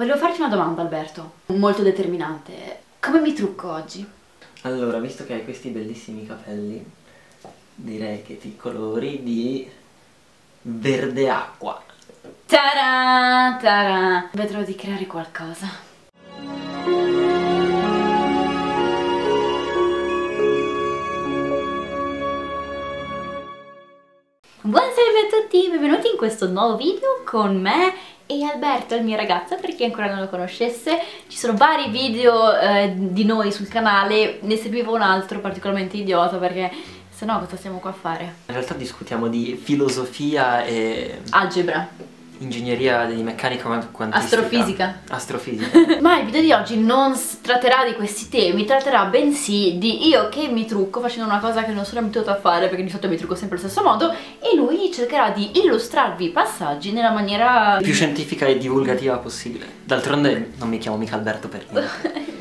Volevo farti una domanda, Alberto, molto determinante. Come mi trucco oggi? Allora, visto che hai questi bellissimi capelli, direi che ti colori di verde acqua. Ta-da! Ta-da! Vedrò di creare qualcosa. Buonasera tutti, benvenuti in questo nuovo video con me e Alberto, il mio ragazzo, per chi ancora non lo conoscesse. Ci sono vari video eh, di noi sul canale, ne seguivo un altro particolarmente idiota perché se no cosa stiamo qua a fare? In realtà discutiamo di filosofia e Algebra. Ingegneria di meccanica quantistica. Astrofisica. Astrofisica. Ma il video di oggi non tratterà di questi temi, tratterà bensì di io che mi trucco facendo una cosa che non sono abituata a fare perché di solito mi trucco sempre allo stesso modo e lui cercherà di illustrarvi i passaggi nella maniera Più scientifica e divulgativa possibile. D'altronde non mi chiamo mica Alberto per niente.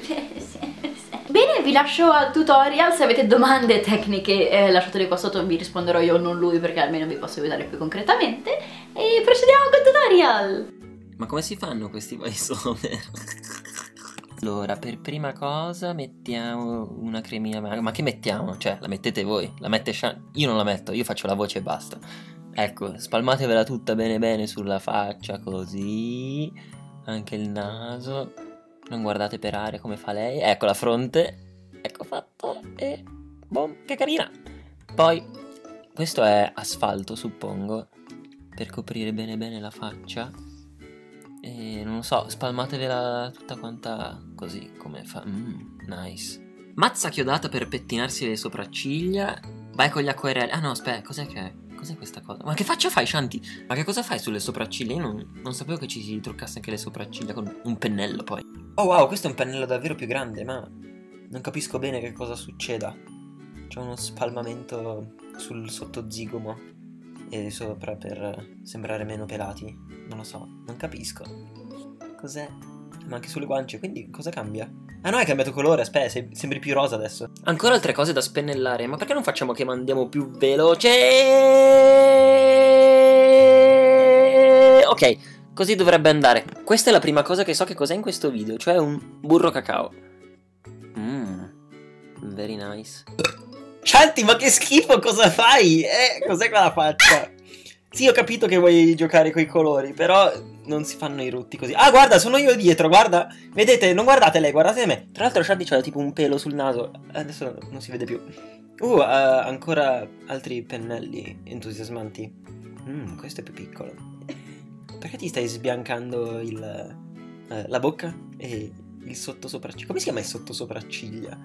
Bene, vi lascio al tutorial, se avete domande tecniche eh, lasciatele qua sotto, vi risponderò io, non lui, perché almeno vi posso aiutare più concretamente. E procediamo col tutorial! Ma come si fanno questi voiceover? Allora, per prima cosa mettiamo una cremina ma, ma che mettiamo? Cioè, la mettete voi, la mette Shan. Io non la metto, io faccio la voce e basta. Ecco, spalmatevela tutta bene bene sulla faccia, così. Anche il naso. Non guardate per aria come fa lei. Ecco la fronte. Ecco fatto. E... Boom, che carina. Poi, questo è asfalto, suppongo. Per coprire bene bene la faccia. E non lo so, spalmatevela tutta quanta così come fa. Mm, nice. Mazza chiodata per pettinarsi le sopracciglia. Vai con gli acquerelli. Ah no, aspetta, cos'è che è? Cos'è questa cosa? Ma che faccia fai, Shanti? Ma che cosa fai sulle sopracciglia? Io non, non sapevo che ci si truccasse anche le sopracciglia con un pennello poi. Oh wow, questo è un pennello davvero più grande, ma non capisco bene che cosa succeda. C'è uno spalmamento sul sottozigomo e sopra per sembrare meno pelati. Non lo so, non capisco. Cos'è? Ma anche sulle guance, quindi cosa cambia? Ah no, hai cambiato colore, aspetta, sei- sembri più rosa adesso. Ancora altre cose da spennellare, ma perché non facciamo che mandiamo più veloce? Ok, così dovrebbe andare. Questa è la prima cosa che so che cos'è in questo video, cioè un burro cacao. Mmm, very nice. Shanti, ma che schifo, cosa fai? Eh, cos'è quella faccia? Sì, ho capito che vuoi giocare coi colori, però non si fanno i rutti così. Ah, guarda, sono io dietro, guarda. Vedete, non guardate lei, guardate me. Tra l'altro Shanti c'ha tipo un pelo sul naso. Adesso non si vede più. Uh, eh, ancora altri pennelli entusiasmanti. Mmm, questo è più piccolo. Perché ti stai sbiancando il, eh, la bocca e il sottosopracciglia? Come si chiama il sottosopracciglia?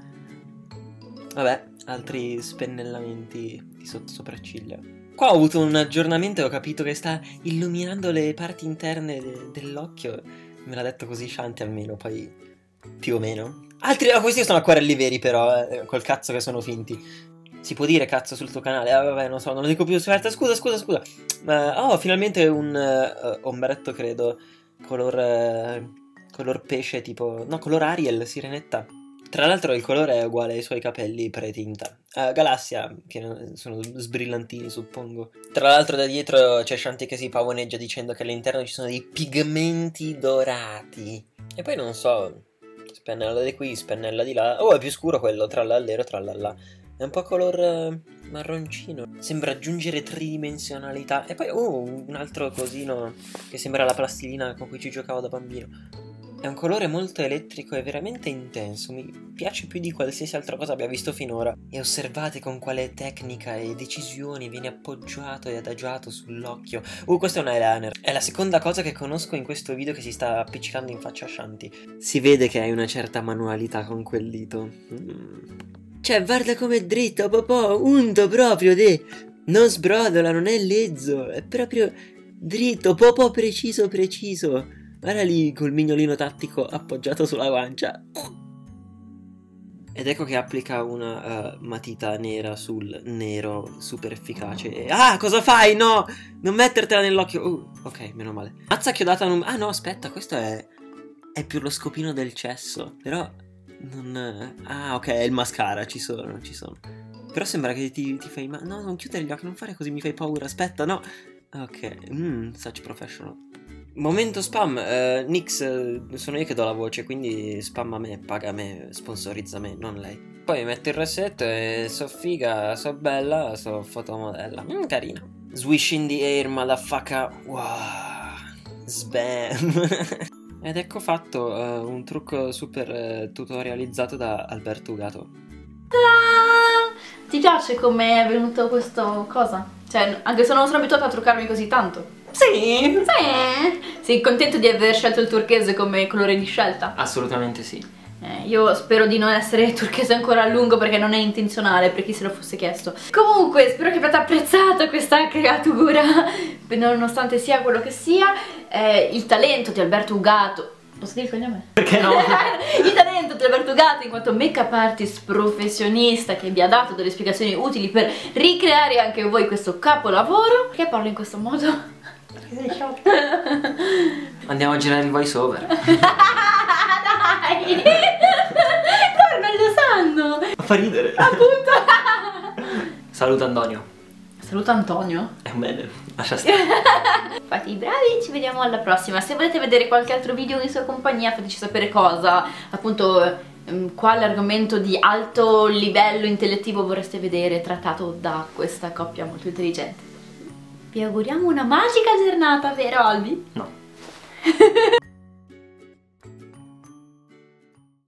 Vabbè, altri spennellamenti di sottosopracciglia. Qua ho avuto un aggiornamento e ho capito che sta illuminando le parti interne de- dell'occhio. Me l'ha detto così Shanti almeno, poi più o meno. Altri, oh, questi sono acquarelli veri però, eh, col cazzo che sono finti. Si può dire cazzo sul tuo canale? Ah, vabbè, non so, non lo dico più. Aspetta, scusa, scusa, scusa. Ma, oh, finalmente un eh, ombretto, credo. Color, eh, color pesce, tipo... No, color Ariel, sirenetta. Tra l'altro il colore è uguale ai suoi capelli pre-tinta. Eh, Galassia, che sono sbrillantini, suppongo. Tra l'altro da dietro c'è Shanti che si pavoneggia dicendo che all'interno ci sono dei pigmenti dorati. E poi non so, spennella di qui, spennella di là. Oh, è più scuro quello, trallallero, trallallà. È un po' color eh, marroncino. Sembra aggiungere tridimensionalità. E poi, oh, un altro cosino che sembra la plastilina con cui ci giocavo da bambino. È un colore molto elettrico e veramente intenso, mi piace più di qualsiasi altra cosa abbia visto finora. E osservate con quale tecnica e decisione viene appoggiato e adagiato sull'occhio. Uh, questa è una eyeliner. È la seconda cosa che conosco in questo video che si sta appiccicando in faccia a Shanti. Si vede che hai una certa manualità con quel dito. Mm. Cioè, guarda com'è dritto, popò, unto proprio, de. Non sbrodola, non è lezzo, è proprio dritto, popò preciso, preciso. Guarda lì col mignolino tattico appoggiato sulla guancia. Ed ecco che applica una eh, matita nera sul nero super efficace. E- ah, cosa fai? No! Non mettertela nell'occhio. Uh, ok, meno male. Mazza chiodata non... Ah no, aspetta, questo è... È più lo scopino del cesso. Però... Non... Ah, ok, è il mascara, ci sono, ci sono. Però sembra che ti, ti fai... Ma... No, non chiudere gli occhi, non fare così, mi fai paura. Aspetta, no. Ok, mm, such professional. Momento spam, uh, Nix, uh, sono io che do la voce, quindi spamma me, paga me, sponsorizza me, non lei. Poi metto il rossetto e so figa, so bella, so fotomodella. Mm, carina. Swish in the air, motherfucker. Wow. Sbam. Ed ecco fatto uh, un trucco super tutorializzato da Alberto Ugato. Ti piace come è venuto questo cosa? Cioè, anche se non sono abituata a truccarmi così tanto. Sì. Sì. Sei contento di aver scelto il turchese come colore di scelta? Assolutamente sì. Eh, io spero di non essere turchese ancora a lungo perché non è intenzionale per chi se lo fosse chiesto. Comunque spero che abbiate apprezzato questa creatura nonostante sia quello che sia. Eh, il talento di Alberto Ugato Posso dire il cognome? Perché no? il talento di Alberto Gatto in quanto make-up artist professionista che vi ha dato delle spiegazioni utili per ricreare anche voi questo capolavoro. Perché parlo in questo modo? Andiamo a girare il voice over. Dai! Loro non lo sanno! Fa ridere. Appunto! Saluta Antonio. Saluta Antonio. È un bene, lascia stare. Fate i bravi, ci vediamo alla prossima. Se volete vedere qualche altro video in sua compagnia fateci sapere cosa, appunto ehm, quale argomento di alto livello intellettivo vorreste vedere trattato da questa coppia molto intelligente. Vi auguriamo una magica giornata, vero Albi? No.